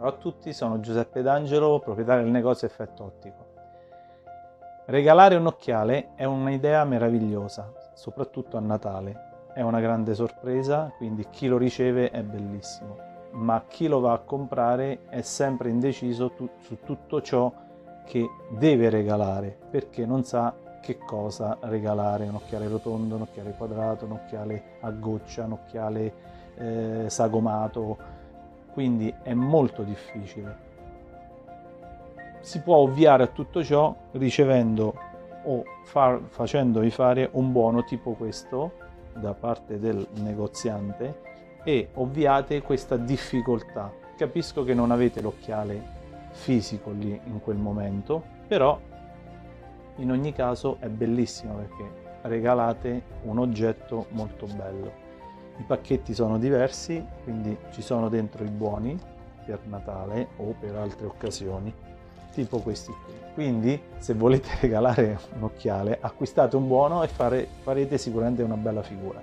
Ciao a tutti, sono Giuseppe D'Angelo, proprietario del negozio Effetto Ottico. Regalare un occhiale è un'idea meravigliosa, soprattutto a Natale. È una grande sorpresa, quindi chi lo riceve è bellissimo, ma chi lo va a comprare è sempre indeciso tu- su tutto ciò che deve regalare, perché non sa che cosa regalare, un occhiale rotondo, un occhiale quadrato, un occhiale a goccia, un occhiale eh, sagomato, quindi è molto difficile. Si può ovviare a tutto ciò ricevendo o far, facendovi fare un buono tipo questo da parte del negoziante e ovviate questa difficoltà. Capisco che non avete l'occhiale fisico lì in quel momento, però in ogni caso è bellissimo perché regalate un oggetto molto bello. I pacchetti sono diversi, quindi ci sono dentro i buoni per Natale o per altre occasioni, tipo questi qui. Quindi se volete regalare un occhiale, acquistate un buono e fare, farete sicuramente una bella figura.